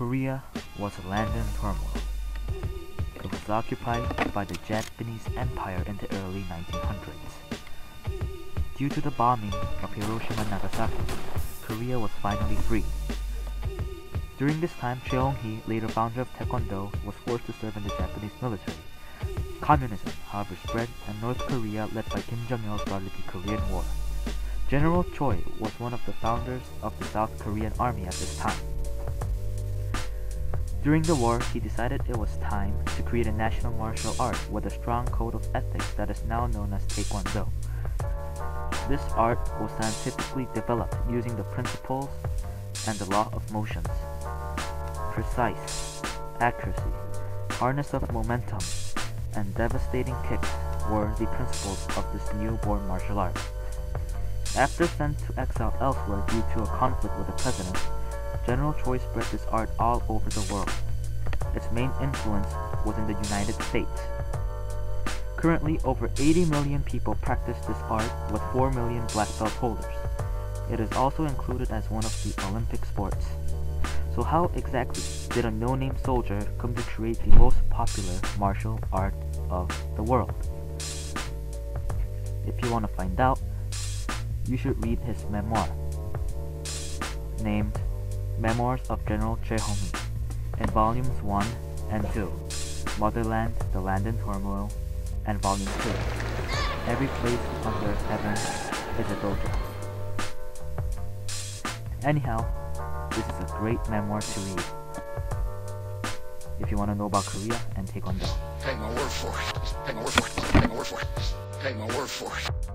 Korea was a land in turmoil. It was occupied by the Japanese Empire in the early 1900s. Due to the bombing of Hiroshima and Nagasaki, Korea was finally free. During this time, Cheong-hee, later founder of Taekwondo, was forced to serve in the Japanese military. Communism, however, spread, and North Korea, led by Kim Jong-il, started the Korean War. General Choi was one of the founders of the South Korean Army at this time. During the war, he decided it was time to create a national martial art with a strong code of ethics that is now known as Taekwondo. This art was scientifically developed using the principles and the law of motions. Precise, accuracy, harness of momentum, and devastating kicks were the principles of this newborn martial art. After sent to exile elsewhere due to a conflict with the president, General Choi spread this art all over the world. Its main influence was in the United States. Currently, over 80 million people practice this art with 4 million black belt holders. It is also included as one of the Olympic sports. So how exactly did a no-name soldier come to create the most popular martial art of the world? If you want to find out, you should read his memoir, named Memoirs of General Choi Hong-hi, in volumes 1 and 2, Motherland, The Land in Turmoil, and volume 2, Every Place Under Heaven is a Dojo. Anyhow, this is a great memoir to read. If you want to know about Korea and Taekwondo. Take my word for it. Take my word for it. Take my word for it. Take my word for it.